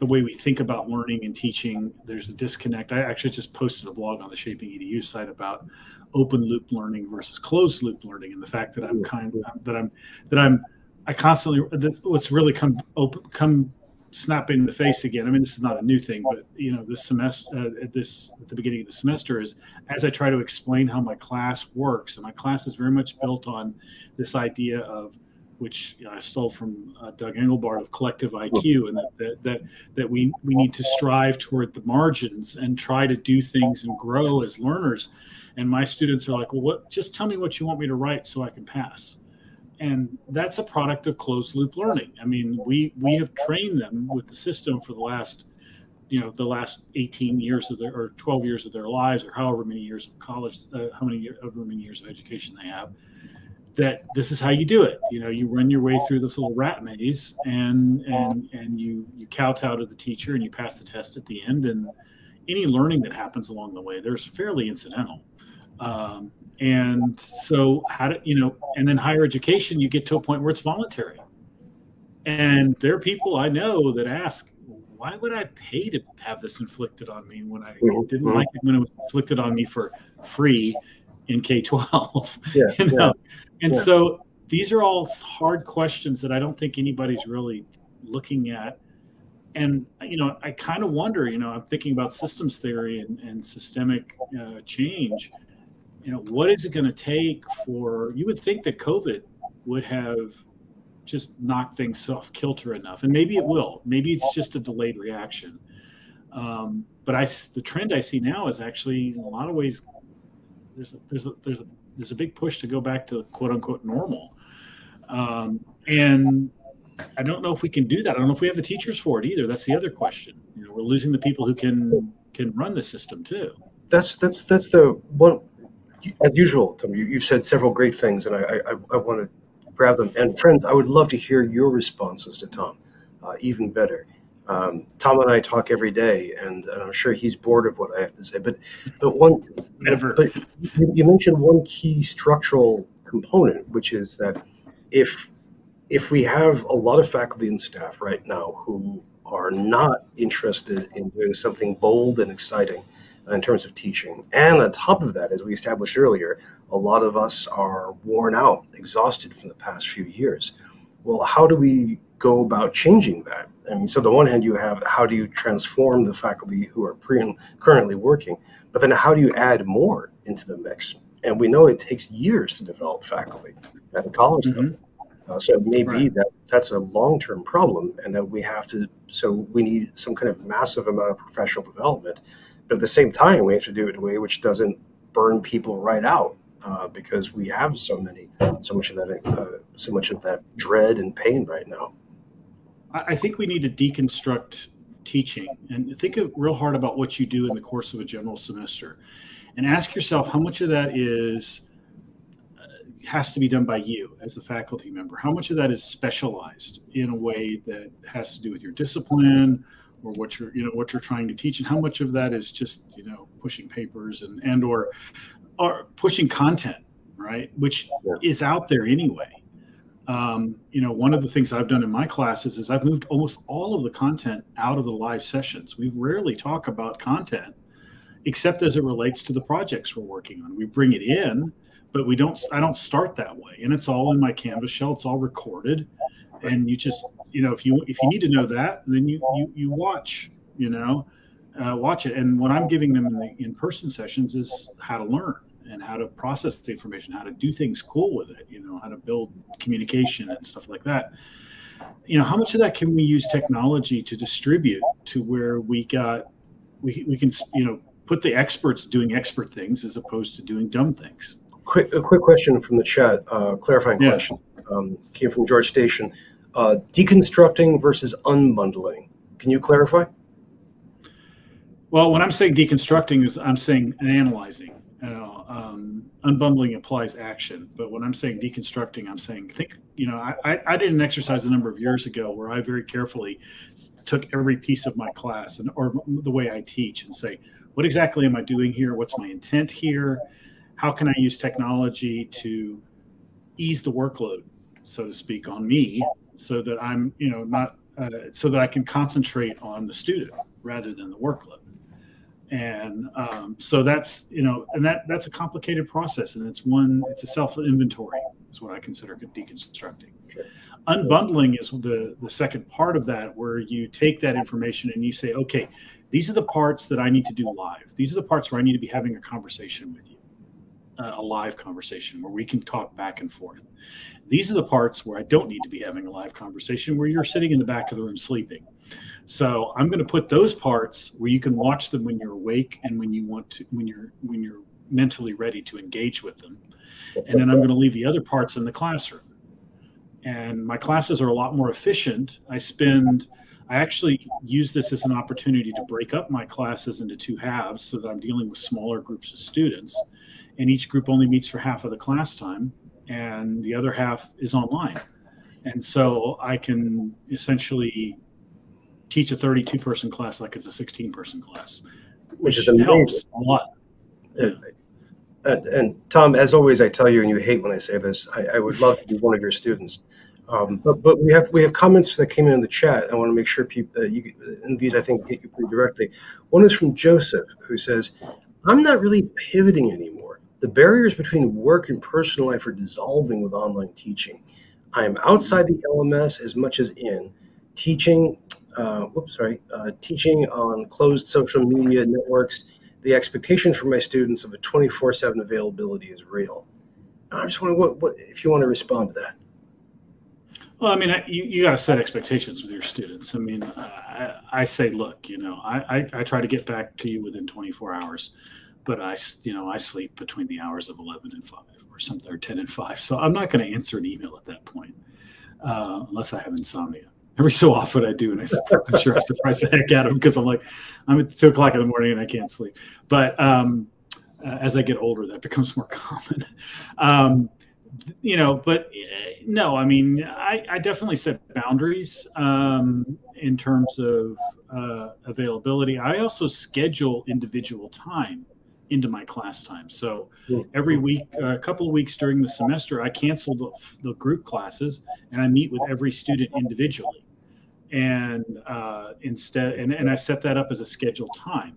the way we think about learning and teaching, there's a disconnect. I actually just posted a blog on the Shaping EDU site about open loop learning versus closed loop learning, and the fact that I'm kind of, that I'm that I'm I constantly what's really come open come snap in the face again. I mean, this is not a new thing, but you know, this semester uh, at this at the beginning of the semester is as I try to explain how my class works, and my class is very much built on this idea of which I stole from uh, Doug Engelbart of Collective IQ, and that, that that that we we need to strive toward the margins and try to do things and grow as learners. And my students are like, well, what? Just tell me what you want me to write so I can pass. And that's a product of closed loop learning. I mean, we we have trained them with the system for the last you know the last 18 years of their or 12 years of their lives or however many years of college uh, how many however many years of education they have that this is how you do it. You know, you run your way through this little rat maze, and and and you you kowtow to the teacher, and you pass the test at the end. And any learning that happens along the way, there's fairly incidental. Um, and so, how do you know? And then higher education, you get to a point where it's voluntary. And there are people I know that ask, why would I pay to have this inflicted on me when I mm-hmm. didn't like it when it was inflicted on me for free in K 12? Yeah, you know? yeah. And yeah. so these are all hard questions that I don't think anybody's really looking at. And, you know, I kind of wonder, you know, I'm thinking about systems theory and, and systemic uh, change. You know, what is it going to take for, you would think that COVID would have just knocked things off kilter enough. And maybe it will. Maybe it's just a delayed reaction. Um, but I, the trend I see now is actually, in a lot of ways, there's a, there's a, there's a there's a big push to go back to quote unquote normal. Um, and I don't know if we can do that. I don't know if we have the teachers for it either. That's the other question. You know, we're losing the people who can can run the system too. That's that's that's the one. As usual, Tom, you, you've said several great things, and I I, I want to grab them. And friends, I would love to hear your responses to Tom, uh, even better. Um, Tom and I talk every day, and, and, I'm sure he's bored of what I have to say. But but one never. But you mentioned one key structural component, which is that if if we have a lot of faculty and staff right now who are not interested in doing something bold and exciting in terms of teaching, and on top of that, as we established earlier, a lot of us are worn out, exhausted from the past few years. Well, how do we go about changing that? I mean, so the one hand you have how do you transform the faculty who are pre- currently working, but then how do you add more into the mix? And we know it takes years to develop faculty at a college mm-hmm. level. Uh, so it may right. be that that's a long-term problem, and that we have to. So we need some kind of massive amount of professional development, but at the same time, we have to do it in a way which doesn't burn people right out, uh, because we have so many, so much of that, uh, so much of that dread and pain right now. I think we need to deconstruct teaching and think real hard about what you do in the course of a general semester. And ask yourself how much of that is uh, has to be done by you as the faculty member. How much of that is specialized in a way that has to do with your discipline or what you're you know what you're trying to teach? And how much of that is just you know pushing papers and and or or pushing content right? Which is out there anyway Um, you know, one of the things I've done in my classes is I've moved almost all of the content out of the live sessions. We rarely talk about content except as it relates to the projects we're working on. We bring it in, but we don't I don't start that way. And it's all in my Canvas shell, it's all recorded. And you just, you know, if you if you need to know that, then you you you watch, you know, uh, watch it. And what I'm giving them in the in-person sessions is how to learn and how to process the information, how to do things cool with it, you know, how to build communication and stuff like that. You know, how much of that can we use technology to distribute to where we got, we, we can, you know, put the experts doing expert things as opposed to doing dumb things. Quick, a quick question from the chat, uh, clarifying yeah. question, um, came from George Station. Uh, deconstructing versus unbundling. Can you clarify? Well, when I'm saying deconstructing, is I'm saying analyzing. Um, unbundling applies action, but when I'm saying deconstructing, I'm saying think. You know, I, I did an exercise a number of years ago where I very carefully took every piece of my class and or the way I teach and say, what exactly am I doing here? What's my intent here? How can I use technology to ease the workload, so to speak, on me, so that I'm, you know, not uh, so that I can concentrate on the student rather than the workload and um, so that's you know and that that's a complicated process and it's one it's a self inventory is what i consider deconstructing. Unbundling is the the second part of that where you take that information and you say okay these are the parts that i need to do live. These are the parts where i need to be having a conversation with you a live conversation where we can talk back and forth. These are the parts where i don't need to be having a live conversation where you're sitting in the back of the room sleeping so I'm going to put those parts where you can watch them when you're awake and when you want to, when you're when you're mentally ready to engage with them. And then I'm going to leave the other parts in the classroom. And my classes are a lot more efficient. I spend I actually use this as an opportunity to break up my classes into two halves so that I'm dealing with smaller groups of students. And each group only meets for half of the class time, and the other half is online. And so I can essentially teach a 32 person class like it's a 16 person class, which, which is helps a lot. Uh, uh, and Tom, as always, I tell you, and you hate when I say this, I, I would love to be one of your students. Um, but, but we have we have comments that came in, in the chat. I want to make sure people, uh, you, and these I think hit you pretty directly. One is from Joseph, who says, "I'm not really pivoting anymore. The barriers between work and personal life are dissolving with online teaching. I am outside the LMS as much as in, teaching uh, whoops, sorry, uh, teaching on closed social media networks, the expectation for my students of a 24/7 availability is real. I just wonder what, what if you want to respond to that. Well, I mean, you, you got to set expectations with your students. I mean, I, I say, look, you know, I, I, I, try to get back to you within 24 hours, but I, you know, I sleep between the hours of 11 and 5 or something, or 10 and 5. So I'm not going to answer an email at that point uh, unless I have insomnia every so often I do, and I, am sure I surprise the heck out of them because I'm like, I'm at two o'clock in the morning and I can't sleep. But um, uh, as I get older, that becomes more common. um, you know, but uh, no, I mean, I, I definitely set boundaries um, in terms of uh, availability. I also schedule individual time into my class time. So every week, uh, a couple of weeks during the semester, I cancel the, the, group classes and I meet with every student individually and uh, instead and, and I set that up as a scheduled time.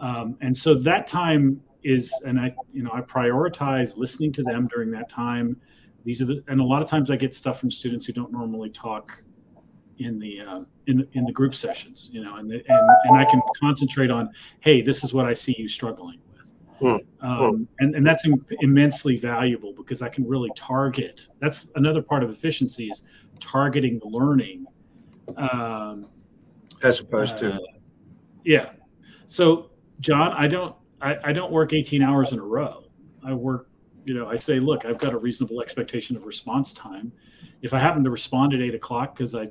Um, and so that time is and I you know I prioritize listening to them during that time. These are the and a lot of times I get stuff from students who don't normally talk in the uh, in in the group sessions, you know, and and and I can concentrate on, hey, this is what I see you struggling with, hmm. um, and and that's Im- immensely valuable because I can really target. That's another part of efficiency is targeting the learning um, As opposed to, uh, yeah. So, John, I don't, I, I don't work 18 hours in a row. I work, you know, I say, look, I've got a reasonable expectation of response time. If I happen to respond at eight o'clock because I,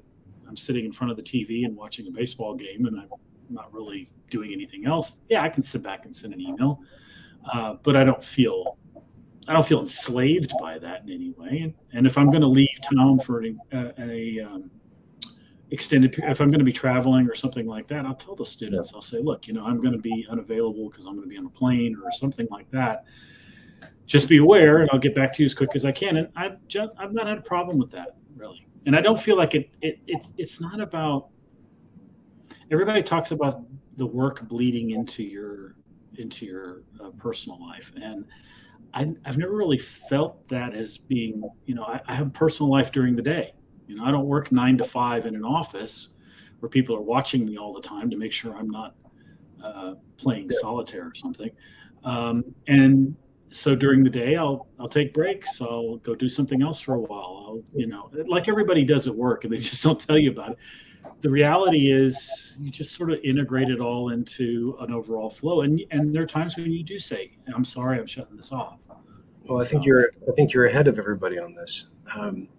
I'm sitting in front of the TV and watching a baseball game and I'm not really doing anything else, yeah, I can sit back and send an email. Uh, but I don't feel I don't feel enslaved by that in any way. And, and if I'm going to leave town for a, a, a um, extended if i'm going to be traveling or something like that i'll tell the students i'll say look you know i'm going to be unavailable because i'm going to be on a plane or something like that just be aware, and I'll get back to you as quick as I can. And I've just, I've not had a problem with that really, and I don't feel like it. It, it it's not about. Everybody talks about the work bleeding into your into your uh, personal life, and I, have never really felt that as being. You know, I, I have a personal life during the day. You know, I don't work nine to five in an office where people are watching me all the time to make sure I'm not uh, playing solitaire or something. Um, and so during the day, I'll I'll take breaks. I'll go do something else for a while. I'll you know, like everybody does at work, and they just don't tell you about it. The reality is, you just sort of integrate it all into an overall flow. And and there are times when you do say, "I'm sorry, I'm shutting this off." Well, I think you're I think you're ahead of everybody on this. Um,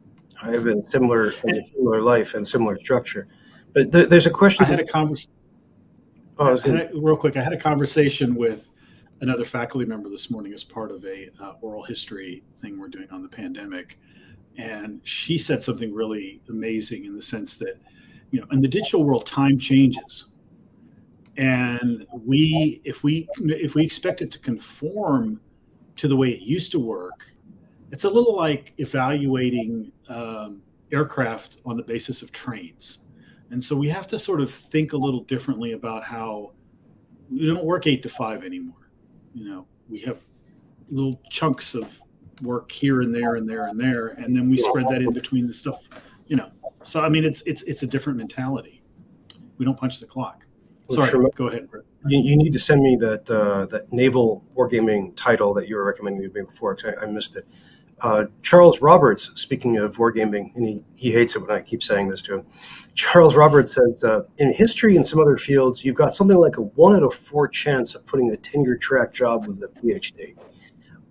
I have a similar a similar life and similar structure, but th- there's a question. I had a conversation. Oh, real quick, I had a conversation with another faculty member this morning as part of a uh, oral history thing we're doing on the pandemic, and she said something really amazing in the sense that, you know, in the digital world, time changes, and we if we if we expect it to conform to the way it used to work, it's a little like evaluating um, aircraft on the basis of trains. And so we have to sort of think a little differently about how we don't work eight to five anymore you know, we have little chunks of work here and there and there and there, and then we spread that in between the stuff, you know. So I mean, it's it's it's a different mentality. We don't punch the clock. Sorry, go ahead. You, you, need to send me that uh, that naval wargaming title that you were recommending to me before because I, I, missed it. Uh, Charles Roberts, speaking of wargaming, and he, he hates it when I keep saying this to him. Charles Roberts says, uh, in history and some other fields, you've got something like a one out of four chance of putting a tenure track job with a PhD.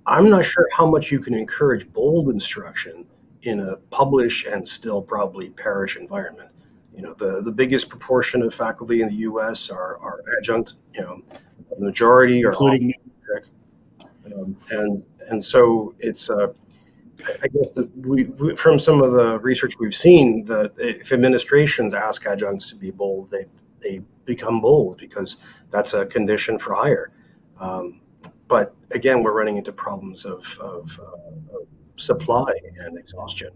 I'm not sure how much you can encourage bold instruction in a publish and still probably perish environment. You know, the, the biggest proportion of faculty in the U.S. are, are adjunct. You know, the majority are including um, and and so it's uh, I guess we, we, from some of the research we've seen that if administrations ask adjuncts to be bold, they they become bold because that's a condition for hire. Um, but again, we're running into problems of, of, uh, of, supply and exhaustion.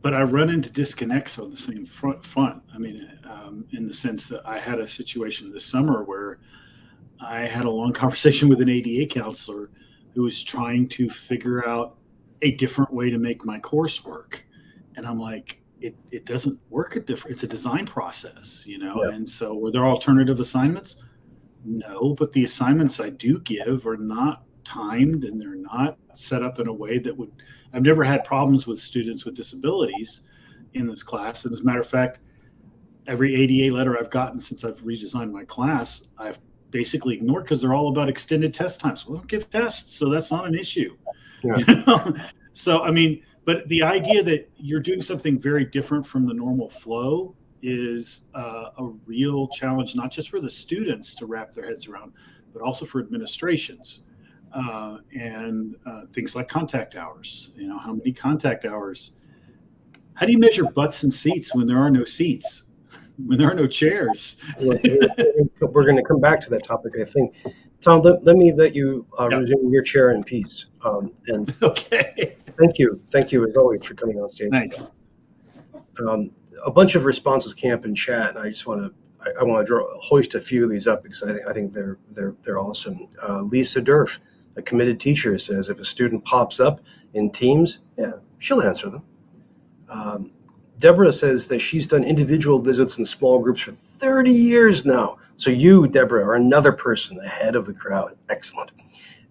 But I run into disconnects on the same front. front. I mean, um, in the sense that I had a situation this summer where I had a long conversation with an ADA counselor who was trying to figure out a different way to make my course work. And I'm like, it, it doesn't work a different, it's a design process, you know? Yeah. And so were there alternative assignments? No, but the assignments I do give are not timed and they're not set up in a way that would, I've never had problems with students with disabilities in this class. And as a matter of fact, every ADA letter I've gotten since I've redesigned my class, I've basically ignored because they're all about extended test times. We don't give tests, so that's not an issue. Yeah. Know? so I mean, but the idea that you're doing something very different from the normal flow is uh, a real challenge, not just for the students to wrap their heads around, but also for administrations uh, and uh, things like contact hours. You know, how many contact hours? How do you measure butts and seats when there are no seats? When there are no chairs. we're going to come back to that topic, I think. Tom, let, let me let you uh, resume your chair in peace. Um, and okay. Thank you, thank you as always for coming on stage. Thanks. Um, a bunch of responses camp in chat, and I just want to I, I want to draw hoist a few of these up because I think I think they're they're they're awesome. Uh, Lisa Durff, a committed teacher, says if a student pops up in Teams, yeah, she'll answer them. Um, Deborah says that she's done individual visits in small groups for 30 years now. So you, Deborah, are another person ahead of the crowd. Excellent.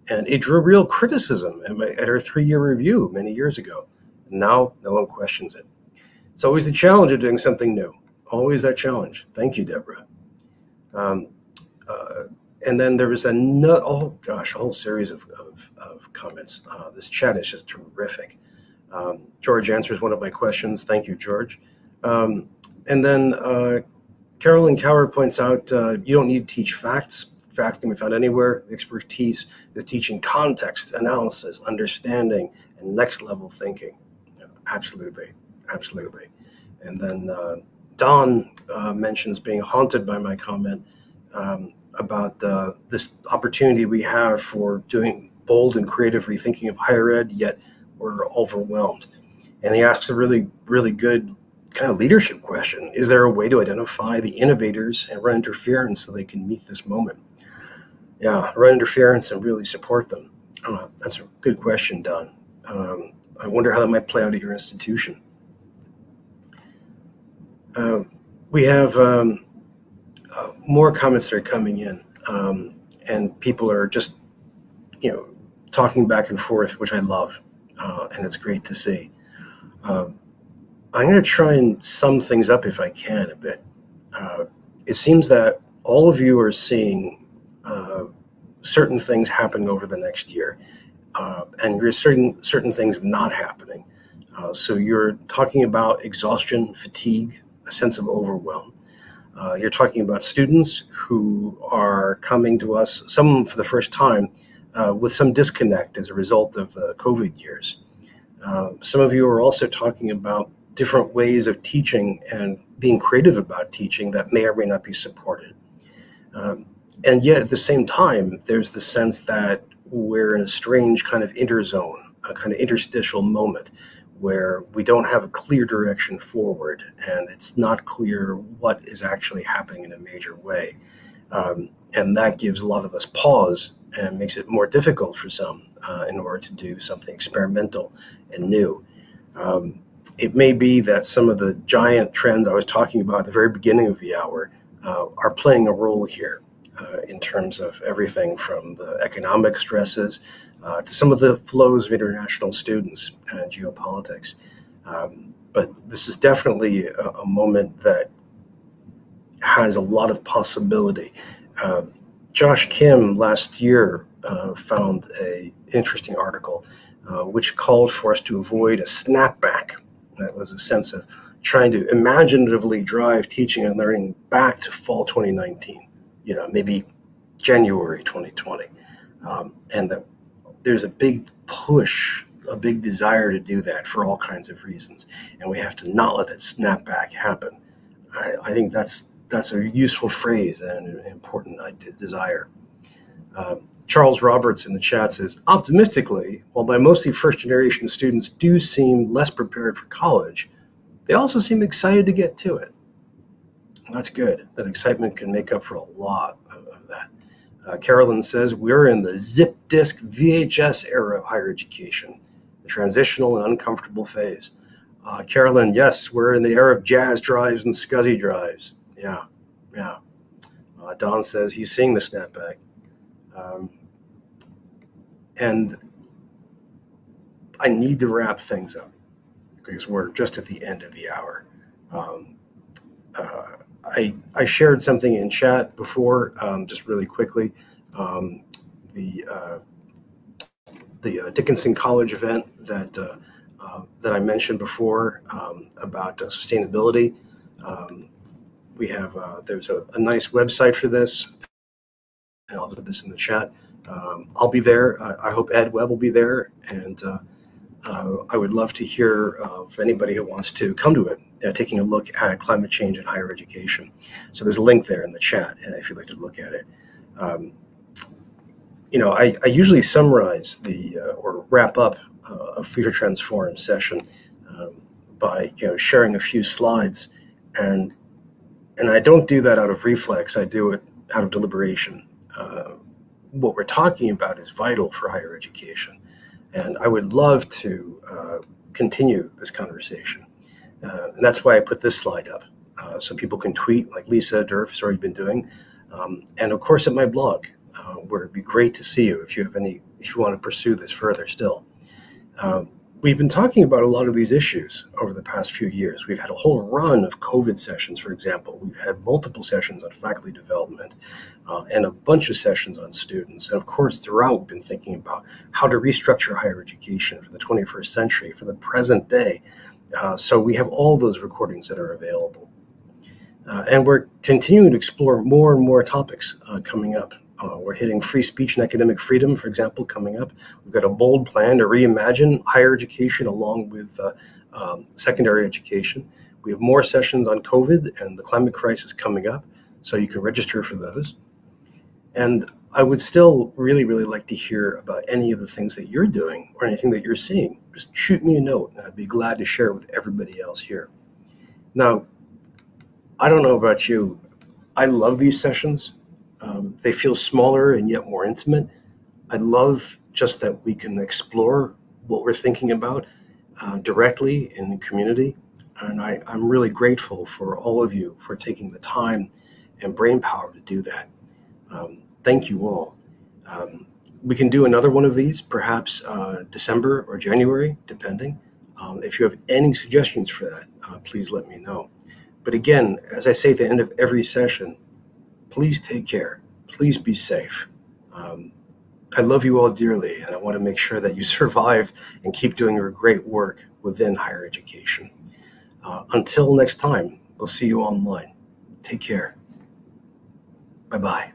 And it drew real criticism at, my, at her three-year review many years ago. Now no one questions it. It's always the challenge of doing something new. Always that challenge. Thank you, Deborah. Um, uh, and then there was a oh gosh, a whole series of, of, of comments. Uh, this chat is just terrific. Um, George answers one of my questions. Thank you, George. Um, and then uh, Carolyn Coward points out uh, you don't need to teach facts. Facts can be found anywhere. Expertise is teaching context, analysis, understanding, and next level thinking. Absolutely, absolutely. And then uh, Don uh, mentions being haunted by my comment um, about uh, this opportunity we have for doing bold and creative rethinking of higher ed, yet we're overwhelmed. And he asks a really, really good kind of leadership question. Is there a way to identify the innovators and run interference so they can meet this moment? Yeah, run interference and really support them. Uh, that's a good question, Don. Um, I wonder how that might play out at your institution. Uh, we have um, uh, more comments that are coming in, um, and people are just, you know, talking back and forth, which I love, uh, and it's great to see. Um, I'm going to try and sum things up if I can a bit. Uh, it seems that all of you are seeing uh, certain things happening over the next year, uh, and you're seeing certain things not happening. Uh, so you're talking about exhaustion, fatigue, a sense of overwhelm. Uh, you're talking about students who are coming to us, some for the first time, uh, with some disconnect as a result of the COVID years. some of you are also talking about different ways of teaching and being creative about teaching that may or may not be supported. Um, and yet, at the same time, there's the sense that we're in a strange kind of interzone, a kind of interstitial moment where we don't have a clear direction forward and it's not clear what is actually happening in a major way. Um, and that gives a lot of us pause and makes it more difficult for some uh, in order to do something experimental and new. Um, it may be that some of the giant trends I was talking about at the very beginning of the hour uh, are playing a role here uh, in terms of everything from the economic stresses uh, to some of the flows of international students and geopolitics. Um, but this is definitely a, a, moment that has a lot of possibility. Josh Kim last year uh, found a interesting article uh, which called for us to avoid a snapback that was a sense of trying to imaginatively drive teaching and learning back to fall 2019, you know, maybe January 2020. Um, and that there's a big push, a big desire to do that for all kinds of reasons. And we have to not let that snapback happen. I, I think that's that's a useful phrase and an important desire. Um, Charles Roberts in the chat says, optimistically, while my mostly first generation students do seem less prepared for college, they also seem excited to get to it. That's good. That excitement can make up for a lot of, of that. Uh, Carolyn says, we're in the zip disk VHS era of higher education, the transitional and uncomfortable phase. Uh, Carolyn, yes, we're in the era of Jaz drives and SCSI drives. Yeah, yeah. Uh, Don says he's seeing the snapback. Um, and I need to wrap things up because we're just at the end of the hour. Um, uh, I, I shared something in chat before, um, just really quickly. Um, the uh, the uh, Dickinson College event that uh, uh, that I mentioned before um, about sustainability. Um, we have there's a, a, nice website for this, and I'll put this in the chat um, I'll be there. I, I, hope Ed Webb will be there, and uh, uh, I would love to hear of anybody who wants to come to it, uh, taking a look at climate change in higher education. So there's a link there in the chat uh, if you'd like to look at it. Um, you know, I, I, usually summarize the uh, or wrap up uh, a Future Trends Forum session um, by you know sharing a few slides, and and I don't do that out of reflex. I do it out of deliberation. Uh, what we're talking about is vital for higher education. And I would love to uh, continue this conversation. Uh, and that's why I put this slide up. Uh, so people can tweet like Lisa Durff has already been doing. Um, and of course at my blog, uh, where it'd be great to see you if you have any, if you want to pursue this further still. Um, We've been talking about a lot of these issues over the past few years. We've had a whole run of COVID sessions, for example. We've had multiple sessions on faculty development uh, and a bunch of sessions on students. And of course, throughout, we've been thinking about how to restructure higher education for the 21st century, for the present day. Uh, so we have all those recordings that are available. Uh, and we're continuing to explore more and more topics uh, coming up. Uh, we're hitting free speech and academic freedom, for example, coming up. We've got a bold plan to reimagine higher education along with uh, um, secondary education. We have more sessions on COVID and the climate crisis coming up, so you can register for those. And I would still really, really like to hear about any of the things that you're doing or anything that you're seeing. Just shoot me a note, and I'd be glad to share with everybody else here. Now, I don't know about you. I love these sessions. Um, they feel smaller and yet more intimate. I love just that we can explore what we're thinking about uh, directly in the community. And I, I'm really grateful for all of you for taking the time and brain power to do that. Um, thank you all. Um, we can do another one of these, perhaps uh, December or January, depending. Um, if you have any suggestions for that, uh, please let me know. But again, as I say at the end of every session, please take care. Please be safe. Um, I love you all dearly, and I want to make sure that you survive and keep doing your great work within higher education. Uh, until next time, we'll see you online. Take care. Bye bye.